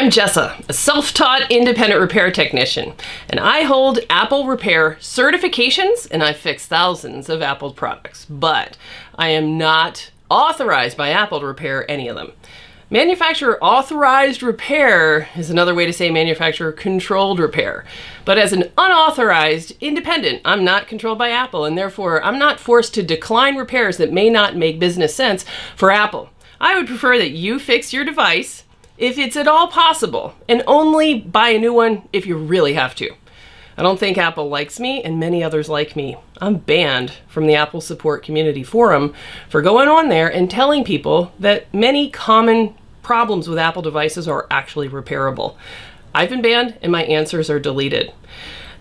I'm Jessa, a self-taught independent repair technician, and I hold Apple Repair certifications and I fix thousands of Apple products, but I am not authorized by Apple to repair any of them. Manufacturer authorized repair is another way to say manufacturer controlled repair. But as an unauthorized independent, I'm not controlled by Apple, and therefore I'm not forced to decline repairs that may not make business sense for Apple. I would prefer that you fix your device if it's at all possible, and only buy a new one if you really have to. I don't think Apple likes me, and many others like me. I'm banned from the Apple Support Community Forum for going on there and telling people that many common problems with Apple devices are actually repairable. I've been banned, and my answers are deleted.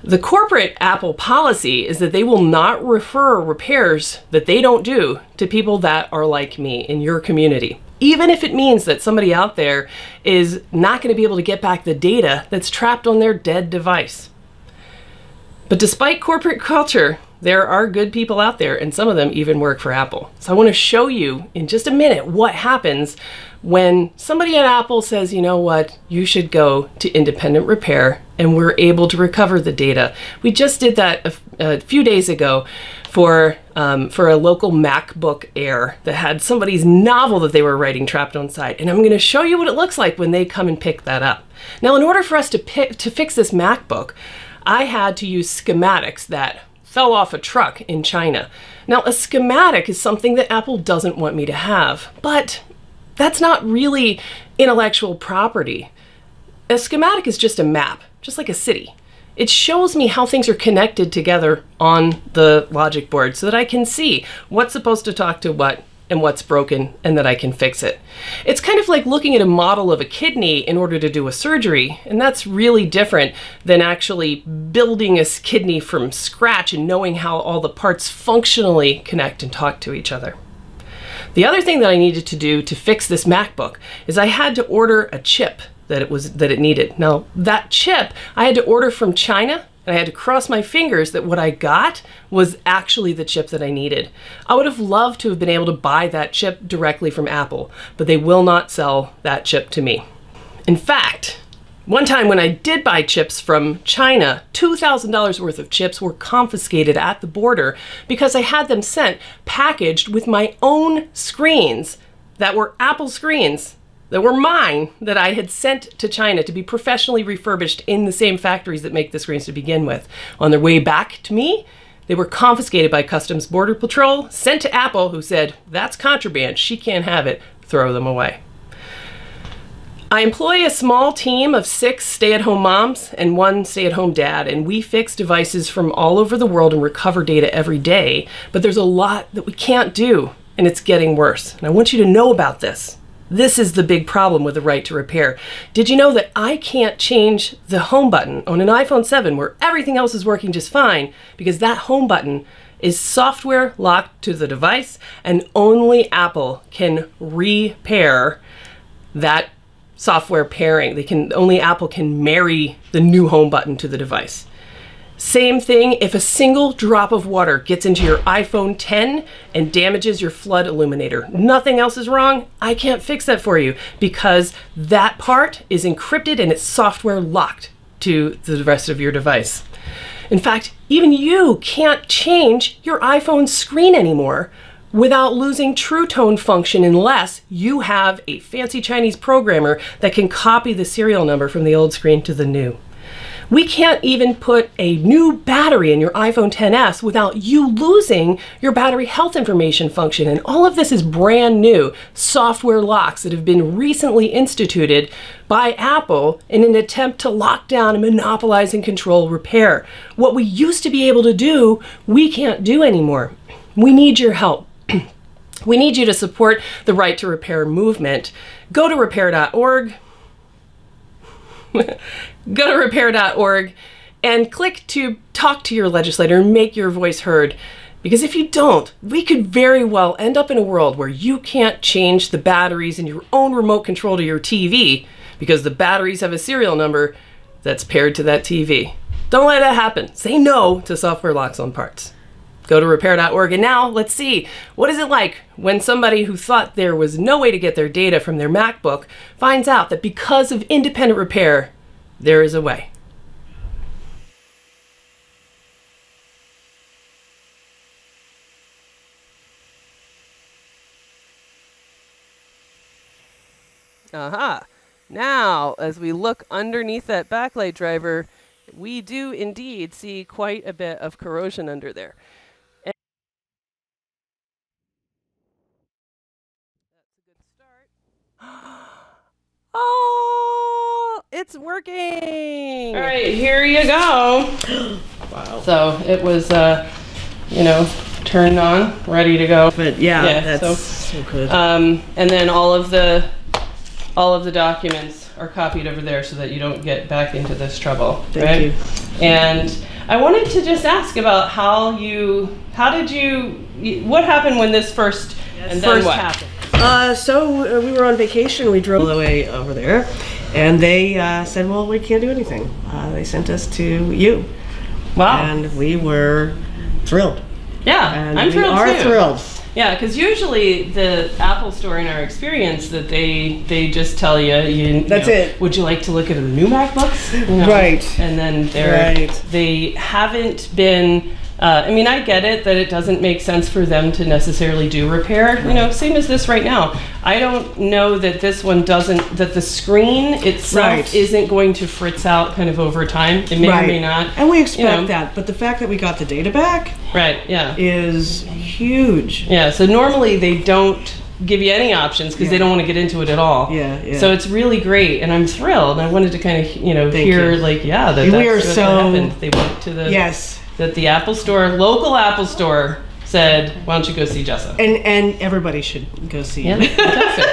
The corporate Apple policy is that they will not refer repairs that they don't do to people that are like me in your community even if it means that somebody out there is not going to be able to get back the data that's trapped on their dead device. But despite corporate culture, there are good people out there, and some of them even work for Apple. So I want to show you in just a minute what happens when somebody at Apple says, you know what, you should go to independent repair, and we're able to recover the data. We just did that a, few days ago for um, for a local MacBook Air that had somebody's novel that they were writing trapped on site, and I'm going to show you what it looks like when they come and pick that up. Now, in order for us to to fix this MacBook, I had to use schematics that fell off a truck in China. Now, a schematic is something that Apple doesn't want me to have, but that's not really intellectual property. A schematic is just a map, just like a city. It shows me how things are connected together on the logic board so that I can see what's supposed to talk to what and what's broken and that I can fix it. It's kind of like looking at a model of a kidney in order to do a surgery, and that's really different than actually building a kidney from scratch and knowing how all the parts functionally connect and talk to each other. The other thing that I needed to do to fix this MacBook is I had to order a chip that it was that it needed. Now that chip I had to order from China and I had to cross my fingers that what I got was actually the chip that I needed. I would have loved to have been able to buy that chip directly from Apple, but they will not sell that chip to me. In fact, one time when I did buy chips from China, $2,000 worth of chips were confiscated at the border because I had them sent packaged with my own screens that were Apple screens that were mine that I had sent to China to be professionally refurbished in the same factories that make the screens to begin with. On their way back to me, they were confiscated by Customs Border Patrol, sent to Apple, who said, that's contraband, she can't have it, throw them away. I employ a small team of six stay at home moms and one stay at home dad, and we fix devices from all over the world and recover data every day. But there's a lot that we can't do, and it's getting worse. And I want you to know about this. This is the big problem with the right to repair. Did you know that I can't change the home button on an iPhone 7 where everything else is working just fine because that home button is software locked to the device and only Apple can repair that software pairing. They can only Apple can marry the new home button to the device. Same thing if a single drop of water gets into your iPhone 10 and damages your flood illuminator. Nothing else is wrong. I can't fix that for you because that part is encrypted and it's software locked to the rest of your device. In fact, even you can't change your iPhone screen anymore without losing True Tone function unless you have a fancy Chinese programmer that can copy the serial number from the old screen to the new. We can't even put a new battery in your iPhone 10s without you losing your battery health information function. And all of this is brand new software locks that have been recently instituted by Apple in an attempt to lock down and monopolize and control repair. What we used to be able to do, we can't do anymore. We need your help. We need you to support the right to repair movement. Go to repair.org. go to repair.org and click to talk to your legislator and make your voice heard. Because if you don't, we could very well end up in a world where you can't change the batteries in your own remote control to your TV because the batteries have a serial number that's paired to that TV. Don't let that happen. Say no to software locks on parts. Go to repair.org. And now let's see what is it like when somebody who thought there was no way to get their data from their MacBook finds out that because of independent repair, there is a way. Aha. Now, as we look underneath that backlight driver, we do indeed see quite a bit of corrosion under there. And That's a good start. Oh, it's working. All right, here you go. Wow. So it was, uh, you know, turned on, ready to go. But yeah, Yeah, that's so- so, good. Um, and then all of the all of the documents are copied over there so that you don't get back into this trouble. Thank right? you. And I wanted to just ask about how you, how did you, what happened when this first and then First what? happened. Uh, so uh, we were on vacation. We drove all the way over there, and they uh, said, "Well, we can't do anything." Uh, they sent us to you, Wow. and we were thrilled. yeah, And I'm we thrilled are too. thrilled. Yeah, because usually the Apple Store, in our experience, that they they just tell you, you That's know, it. Would you like to look at the new MacBooks? You know, Right. And then they're Right. they haven't been. Uh, I mean, I get it that it doesn't make sense for them to necessarily do repair. You know, same as this right now. I don't know that this one doesn't. That the screen itself Right. isn't going to fritz out kind of over time. It may or may not. And we expect know. that, but the fact that we got the data back Right. Yeah. is huge. Yeah, so normally they don't give you any options because they don't want to get into it at all. Yeah, yeah. So it's really great, and I'm thrilled. I wanted to kind of, you know, Thank hear you. like, yeah, that We that's are what so- happened. They went to the Yes, that the Apple Store, local Apple Store, said, "Why don't you go see Jessa?" and and everybody should go see Yeah, fantastic.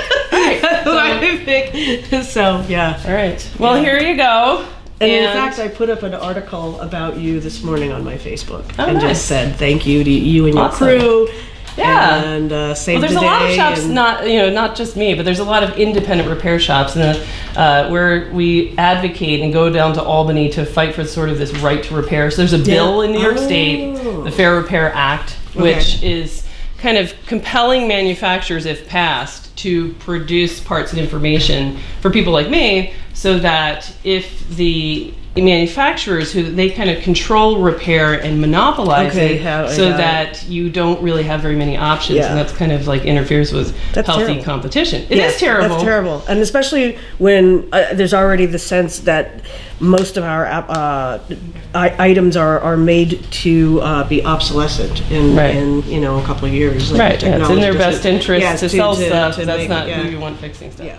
So, so. Yeah. all right. Well, Yeah. here you go. And, in fact, I put up an article about you this morning on my Facebook Oh, and nice. just said thank you to you and your Awesome. crew. Yeah. And uh, save Well, there's the a lot of shops, not you know, not just me, but there's a lot of independent repair shops, and uh, where we advocate and go down to Albany to fight for sort of this right to repair. So there's a bill in New York State, Oh. the Fair Repair Act, which is kind of compelling manufacturers, if passed, to produce parts and information for people like me, so that if the manufacturers who they kind of control repair and monopolize Okay, it how- so got it. that you don't really have very many options Yeah. and that's kind of like interferes with That's healthy terrible. competition It is terrible That's terrible, and especially when uh, there's already the sense that most of our uh, I- items are, are made to uh, be obsolescent in, Right. in you know a couple of years. Like right yeah, it's in their best interest Yeah, to, sell stuff to that's make- not yeah. who you want fixing stuff Yeah.